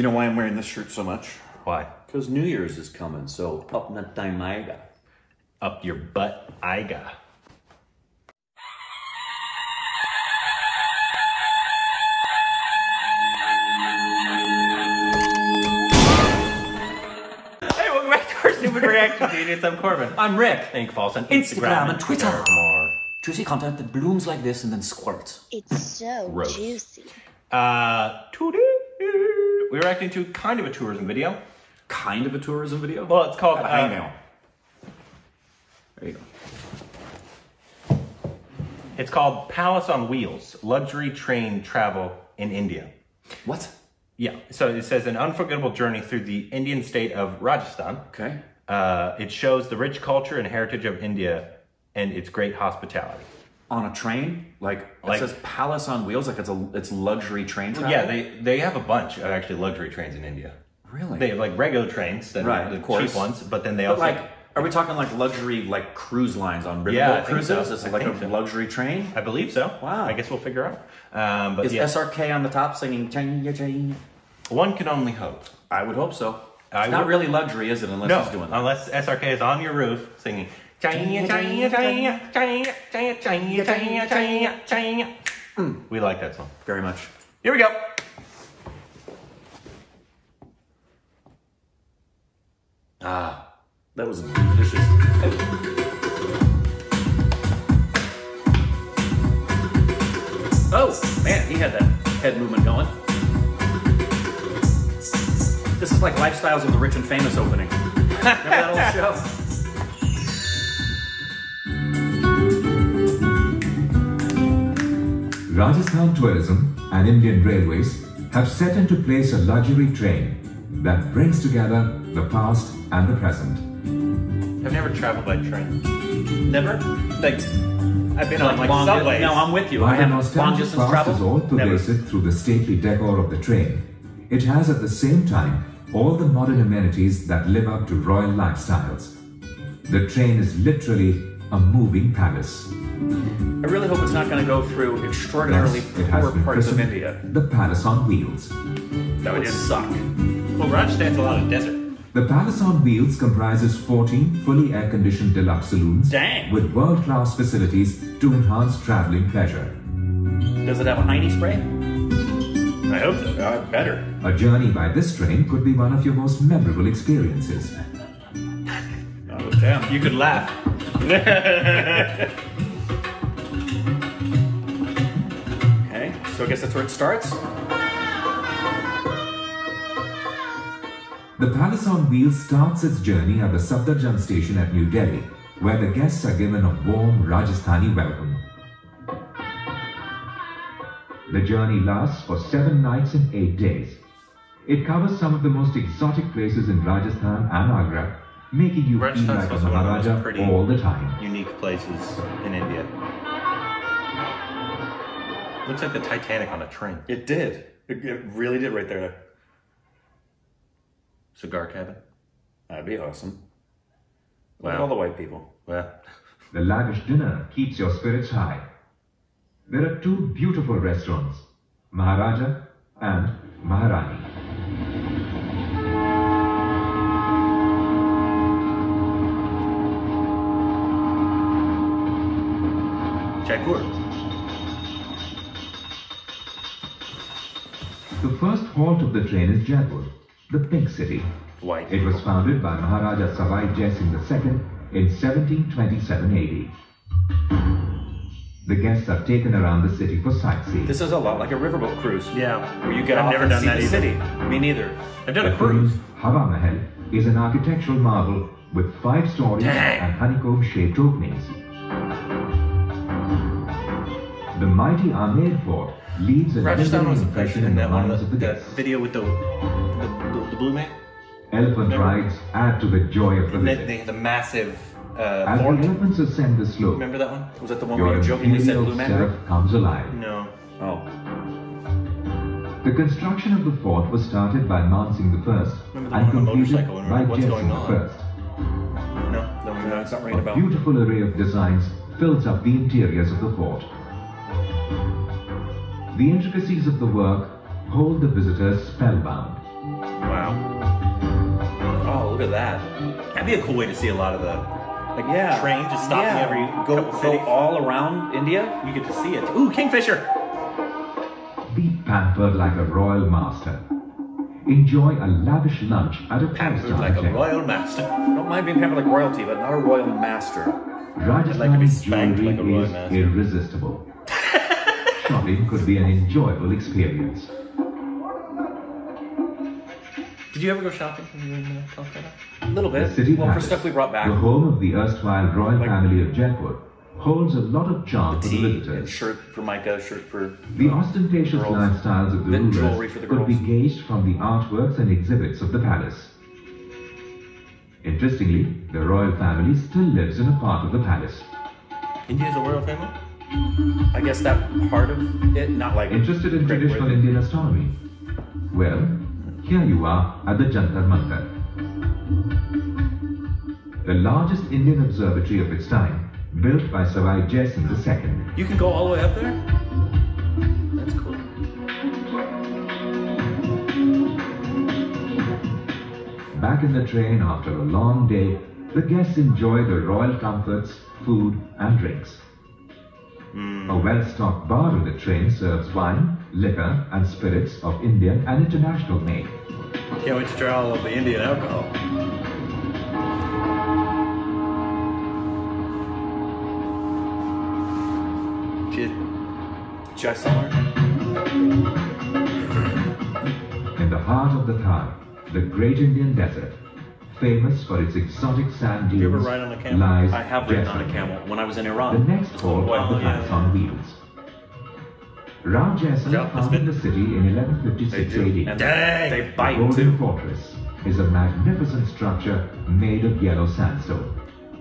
You know why I'm wearing this shirt so much? Why? Because New Year's is coming, so up na tayo Up your butt, I got. Hey, welcome back to our stupid reaction videos. I'm Korbin. I'm Rick. Thank follow us on Instagram and Twitter. share More. Juicy content that blooms like this and then squirts. It's so Gross. juicy. Uh, today we're reacting to kind of a tourism video. Kind of a tourism video. Well, it's called uh, Hangnail. There you go. It's called Palace on Wheels: Luxury Train Travel in India. What? Yeah. So it says an unforgettable journey through the Indian state of Rajasthan. Okay. Uh, it shows the rich culture and heritage of India and its great hospitality. On a train, like, Like- it says Palace on Wheels, like it's a it's luxury train travel. Yeah, they they have a bunch of actually luxury trains in India. really. They have like regular trains, that Right, are the course. cheap ones, but then they but also like, are we talking like luxury like cruise lines on riverboat Yeah, I cruises? so. It's I like a so. luxury train. I believe so. Wow. I guess we'll figure out. Um, but Is yeah, SRK on the top singing Chaiyya Chaiyya? one can only hope. I would hope so. I It's not would- really luxury, is it? Unless No, he's doing that. unless SRK is on your roof singing. We like that song. Very much. Here we go. Ah, that was delicious. Oh man, he had that head movement going. This is like Lifestyles of the Rich and Famous opening. Remember that old show? Rajasthan Tourism and Indian Railways have set into place a luxury train that brings together the past and the present. I've never traveled by train. Never? Like, I've been like on like long subways. No, I'm with you. I While the have long nostalgic distance past is travel. all Never. pervasive through the stately decor of the train, it has at the same time all the modern amenities that live up to royal lifestyles. The train is literally a moving palace. I really hope it's not going to go through extraordinarily Thus, it has poor been parts of India. the Palace on Wheels. That would suck. Well, Rajasthan's a lot of desert. The Palace on Wheels comprises 14 fully air-conditioned deluxe saloons Dang. with world-class facilities to enhance traveling pleasure. Does it have a hiney spray? I hope so. Uh, better. A journey by this train could be one of your most memorable experiences. Oh, damn. You could laugh. Okay, so I guess that's where it starts. The Palace on Wheels starts its journey at the Safdarjung station at New Delhi, where the guests are given a warm Rajasthani welcome. The journey lasts for seven nights and eight days. It covers some of the most exotic places in Rajasthan and Agra, making you feel Rajasthan's like a also one of the most Maharaja pretty- all the time. Unique places in India. Looks like the Titanic on a train. It did. It, it really did right there. Cigar cabin. That'd be awesome. Look at all the white people. Well, The lavish dinner keeps your spirits high. There are two beautiful restaurants, Maharaja and Maharani. Jaipur. The first halt of the train is Jaipur, the Pink City. White. It was founded by Maharaja Sawai Jai Singh II in 1727 AD. The guests are taken around the city for sightseeing. This is a lot like a riverboat cruise. Yeah. Where you get I've off never and done see that the either. city. Me neither. I've done the a cruise. famed Hawa Mahal is an architectural marvel with five stories Dang. and honeycomb-shaped openings. The mighty Amer Fort leaves a Rajasthan lingering was the impression in that one of the the, video with the, the, the blue man. Elephant rides add to the joy of the And visit. they the massive uh, As the elephants ascend the slope, Remember that one? Was that the one where you jokingly said Blue Man? comes alive. No. Oh. The construction of the fort was started by Man Singh I the and one on the completed by like, what's Jai Singh? I. No. No. No, it's not ringing a A bell. beautiful array of designs fills up the interiors of the fort. The intricacies of the work hold the visitors spellbound. Wow. Oh, look at that. That'd be a cool way to see a lot of the. Like yeah, Train just stopping yeah. every go couple go cities. all around India. You get to see it. Ooh, kingfisher. Be pampered like a royal master. Enjoy a lavish lunch at a Pampered five-star like a royal master. Don't mind being pampered like royalty, but not a royal master. Rajasthani like to be spanked jewelry like a royal is master. irresistible. Shopping could be an enjoyable experience. Did you ever go shopping when you were in uh, Calcutta? A little bit. The city well, for palace, stuff we brought back. the home of the erstwhile royal Like- family of Jaipur, holds a lot of charm for the Tea and visitors. shirt for Micah, shirt for. The ostentatious Girls. lifestyles of the Bit rulers jewelry for the could be gauged from the artworks and exhibits of the palace. Interestingly, the royal family still lives in a part of the palace. India is a royal family? I guess that part of it, not like. Interested in traditional. Indian astronomy? Well, here you are at the Jantar Mantar. The largest Indian observatory of its time, built by Sawai Jai Singh II. You can go all the way up there. That's cool. Back in the train after a long day, the guests enjoy the royal comforts, food, and drinks. A well-stocked bar in the train serves wine, liquor, and spirits of Indian and international make. Can't wait to try all of the Indian alcohol. Jaisalmer. In the heart of the Thar, the great Indian desert, famous for its exotic sand dunes, you ever ride on a camel? lies I have ridden on a camel when I was in Iran. the next hall Well, of the yeah. palace on wheels. Ram Yeah, that's founded the city in 1156 They. AD. And Dang. they The Golden too. Fortress is a magnificent structure made of yellow sandstone.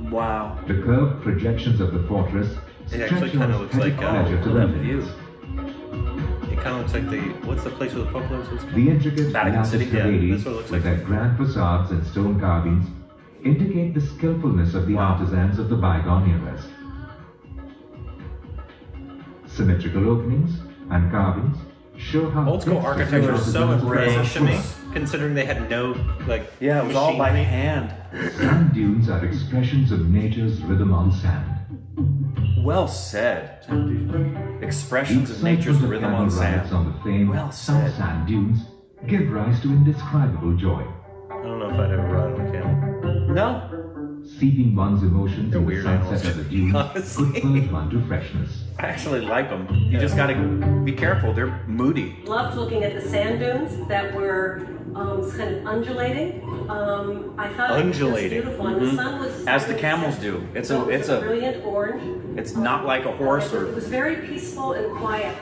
Wow. The curved projections of the fortress It stretch actually kinda on looks like, uh, pleasure to look at the that view. Visitors. It kind of looks like the what's the place where the Pope lives? What's The intricate Vatican City, yeah, that's what it looks with like. their grand facades and stone carvings indicate the skillfulness of the Wow. artisans of the bygone eras. Symmetrical openings and carvings show how Old school architecture is so artisans embraced were to me, worked. Considering they had no like. Yeah, it was all by hand. Sand dunes are expressions of nature's rhythm on sand. Well said. Expressions Each of nature's of rhythm on sand. on the famed Well South said. sand dunes give rise to indescribable joy. I don't know if I'd ever ride on a camel. No. Seeping one's emotions They're in the weird sunset animals. of the dunes Honestly. could purge one to freshness. I actually like them. You just gotta be careful. They're moody. Loved looking at the sand dunes that were um, kind of undulating. Um, I thought Undulating. it was beautiful, and the sun was Mm-hmm. As the camels do. It's a- it's a- brilliant orange. It's not like a horse It or- It was very peaceful and quiet.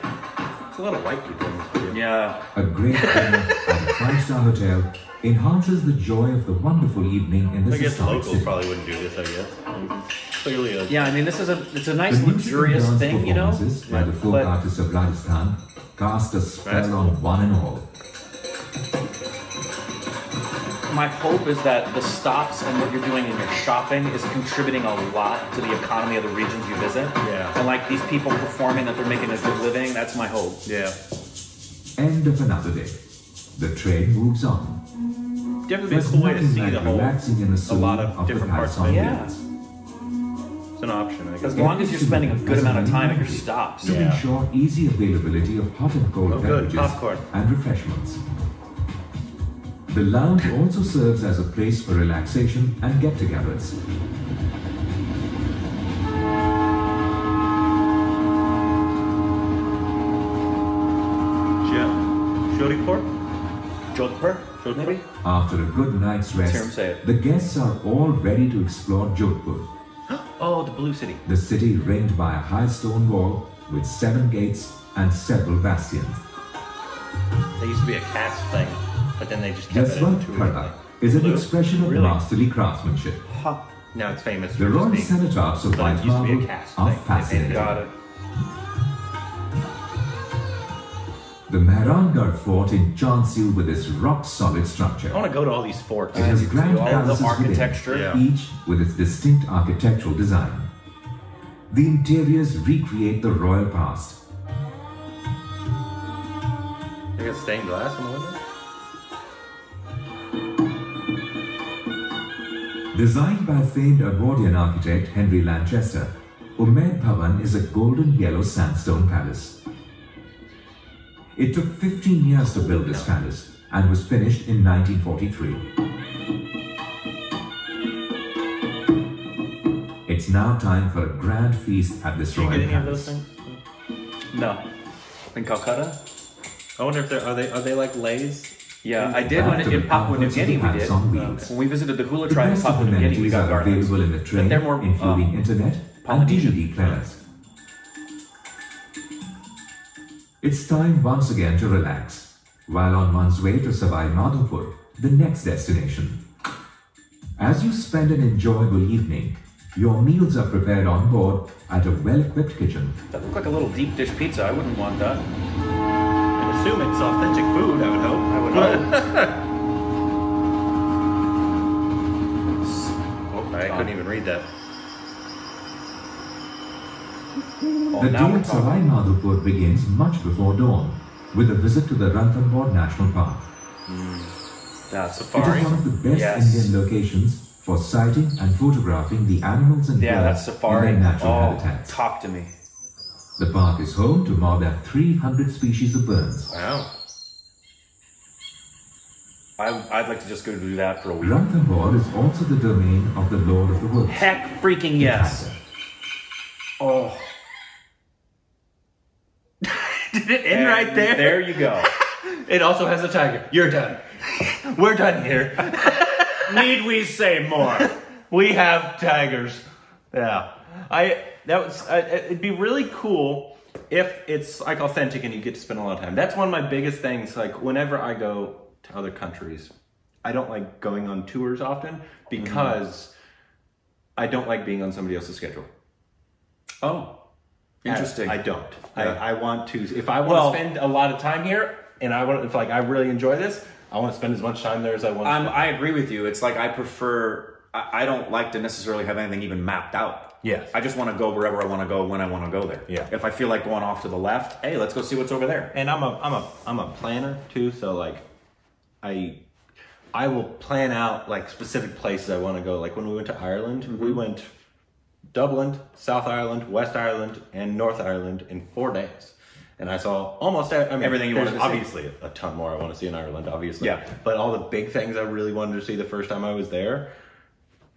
There's a lot of white people in this video. Yeah. A great dinner at a five-star hotel enhances the joy of the wonderful evening in this I this guess historic locals city. probably wouldn't do this. I guess. Clearly, a, Yeah, I mean, this is a it's a nice The music and luxurious dance thing, you know. performances by the folk But artists of Rajasthan cast a spell That's on cool. one and all. My hope is that the stops and what you're doing in your shopping is contributing a lot to the economy of the regions you visit. Yeah. And like these people performing that they're making a good living, that's my hope. yeah. End of another day. The train moves on. Definitely be a cool way to see like the whole. relaxing in the a lot of of different parts of on it. Yeah. It's an option. I guess. As long as you're spending a good amount of time at your stops. To Yeah. ensure easy availability of hot and cold Oh, beverages Popcorn. and refreshments. The lounge also serves as a place for relaxation and get-togethers. Yeah. Shodipur? Jodhpur, Jodhpur? After a good night's rest, the guests are all ready to explore Jodhpur, Oh, the Blue City. the city ringed by a high stone wall with seven gates and several bastions. They used to be a cast thing, but then they just kept it Jaswant into Karta is an Blue? expression of Really? masterly craftsmanship. Ha. Now it's famous The royal just cenotaphs of But it white used to marble are thing. Fascinating. The Mehrangarh fort enchants you with its rock-solid structure. I want to go to all these forts. It has grand all the palaces architecture. within, Yeah. each with its distinct architectural design. The interiors recreate the royal past. They got stained glass in the window. Designed by famed Edwardian architect Henry Lanchester, Umaid Bhavan is a golden yellow sandstone palace. It took 15 years to build this palace and was finished in 1943. It's now time for a grand feast at this you royal get any of those palace. things? No. In Calcutta? I wonder if they're are they are they like lays? Yeah, I did when in Papua New Guinea. We did wheels. when we visited the Hula The tribe in Papua New Guinea. We got available in the train, they're more, including um, internet and Polynesian. DVD players. It's time once again to relax, while on one's way to Sawai Madhopur, the next destination. As you spend an enjoyable evening, your meals are prepared on board at a well-equipped kitchen. That looked like a little deep dish pizza. I wouldn't want that. I assume it's authentic food. I would hope. I would hope. Oh, I couldn't even read that. Oh, the now day we're at talking. Sawai Madhopur begins much before dawn, with a visit to the Ranthambore National Park. Hmm. Yeah, It safari. is one of the best Yes. Indian locations for sighting and photographing the animals and Yeah, birds that's safari. in their natural Oh, habitats. talk to me. The park is home to more than 300 species of birds. Wow. I, I'd like to just go do that for a week. Ranthambore is also the domain of the Lord of the Woods. Heck freaking yes. Oh. Did it end right there? There you go. It also has a tiger. You're done. We're done here. Need we say more? we have tigers. Yeah. I that was I, it'd be really cool if it's like authentic and you get to spend a lot of time. That's one of my biggest things like whenever I go to other countries, I don't like going on tours often because I don't like being on somebody else's schedule. Oh, interesting. I, I don't. Yeah. I, I want to. If I want Well- to spend a lot of time here, and I want, if like I really enjoy this, I want to spend as much time there as I want. to I'm, spend. I agree with you. It's like I prefer. I, I don't like to necessarily have anything even mapped out. Yes. I just want to go wherever I want to go when I want to go there. Yeah. If I feel like going off to the left, hey, let's go see what's over there. and I'm a I'm a I'm a planner too. So like, I I will plan out like specific places I want to go. Like when we went to Ireland, Mm-hmm. we went Dublin, South Ireland, West Ireland, and North Ireland in four days. And I saw almost I mean, Everything you wanted to see. obviously a ton more I want to see in Ireland, obviously. Yeah. But all the big things I really wanted to see the first time I was there,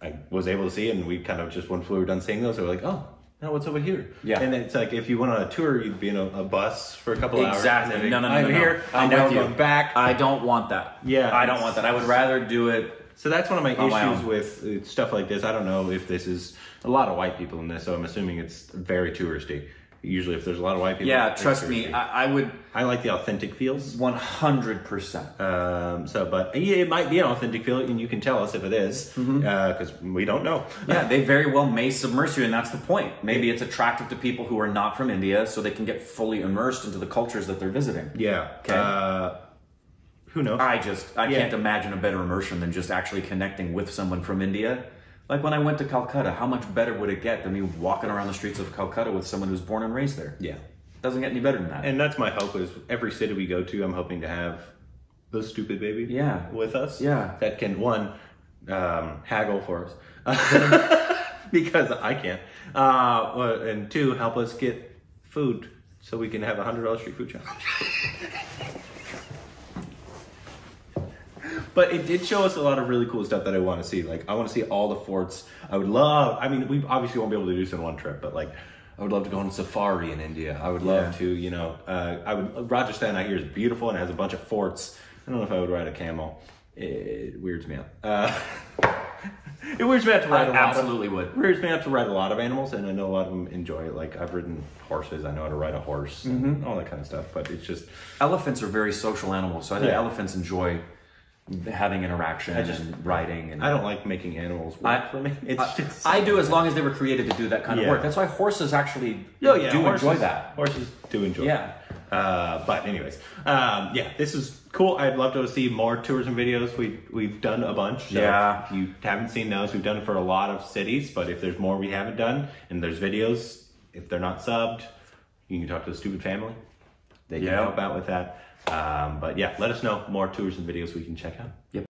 I was able to see, and we kind of just once we were done seeing those, we were like, oh, now what's over here? Yeah. And it's like if you went on a tour, you'd be in a, a bus for a couple hours. Exactly. and then No, no, no, I'm no, no. here. I'm and now going back. I don't want that. Yeah, I don't want that. I would rather do it. So that's one of my my issues own. with uh, stuff like this. I don't know if this is a lot of white people in this, so I'm assuming it's very touristy. Usually, if there's a lot of white people, Yeah, trust me. I, I would I like the authentic feels. 100%. Um, so, but yeah, it might be an authentic feel, and you can tell us if it is, because we don't know. Yeah, they very well may submerge you, and that's the point. Maybe it's attractive to people who are not from India, so they can get fully immersed into the cultures that they're visiting. Yeah. Okay. Uh, who knows? I just I Yeah. can't imagine a better immersion than just actually connecting with someone from India. Like when I went to Calcutta, how much better would it get than me walking around the streets of Calcutta with someone who's born and raised there? yeah. Doesn't get any better than that. And that's my hope is every city we go to, I'm hoping to have the stupid baby Yeah. with us. Yeah. That can, one, um, haggle for us. because I can't. Uh, and two, help us get food so we can have a $100 street food challenge. But it did show us a lot of really cool stuff that I want to see. Like, I want to see all the forts. I would love, I mean, we obviously won't be able to do this in one trip, but like, I would love to go on safari in India. I would love Yeah. to, you know, uh, I would, Rajasthan I hear is beautiful and has a bunch of forts. I don't know if I would ride a camel. It weirds me out. Uh, it weirds me out to ride a I lot absolutely of, would. weirds me out to ride a lot of animals, and I know a lot of them enjoy it. Like, I've ridden horses. I know how to ride a horse and all that kind of stuff, but it's just, Elephants are very social animals, so I think Yeah. elephants enjoy having interaction I just- and riding. And I don't like making animals work I- for me. It's I, just, I do as long as they were created to do that kind Yeah. of work. That's why horses actually Oh, yeah, do horses, enjoy that. Horses do enjoy Yeah. it. Uh, but anyways, um, yeah, this is cool. I'd love to see more tourism videos. We we've done a bunch. So Yeah. If you haven't seen those, we've done it for a lot of cities. But if there's more we haven't done, and there's videos, if they're not subbed, you can talk to the stupid family. They can Yeah. help out with that. Um, but yeah, let us know more tours and videos we can check out. Yep.